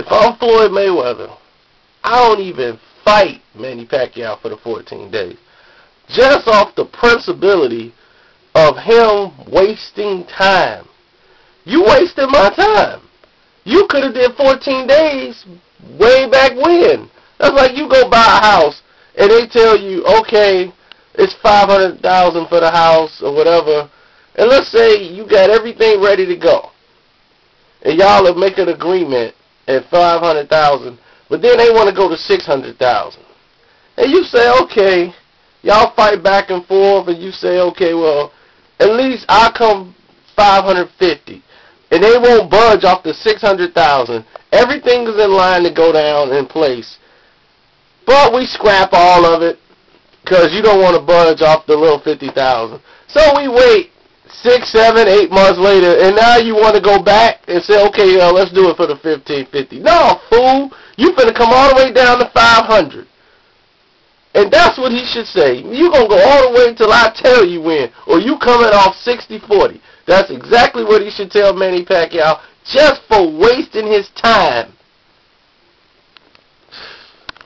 if I'm Floyd Mayweather, I don't even fight Manny Pacquiao for the 14 days. Just off the principality of him wasting time. You wasted my time. You could have did 14 days way back when. That's like you go buy a house and they tell you, okay, it's 500,000 for the house or whatever. And let's say you got everything ready to go. And y'all are making an agreement at 500,000, but then they want to go to 600,000. And you say, okay, y'all fight back and forth and you say, okay, well, at least I'll come 550 and they won't budge off the 600,000. Everything is in line to go down in place. But we scrap all of it because you don't want to budge off the little 50,000. So we wait six, seven, eight months later, and now you want to go back and say, okay, uh, let's do it for the 1550. No, fool. You finna come all the way down to 500. And that's what he should say. You going to go all the way until I tell you when, or you coming off 60-40. That's exactly what he should tell Manny Pacquiao just for wasting his time